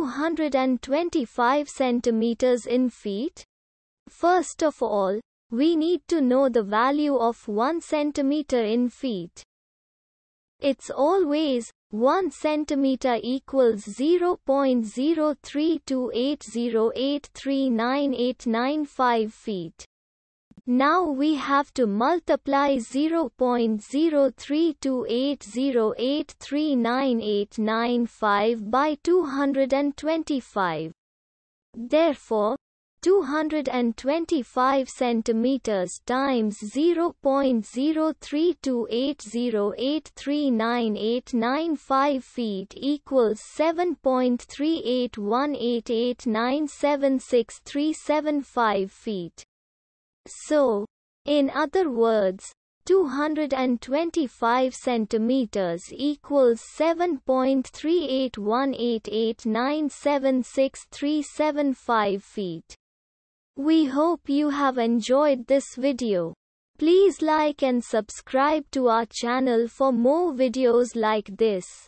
225 centimeters in feet? First of all, we need to know the value of 1 centimeter in feet. It's always 1 centimeter equals 0.03280839895 feet. Now we have to multiply 0.03280839895 by 225. Therefore, 225 centimeters times 0.03280839895 feet equals 7.3818897637 feet. So, in other words, 225 centimeters equals 7.3818897637 feet. We hope you have enjoyed this video. Please like and subscribe to our channel for more videos like this.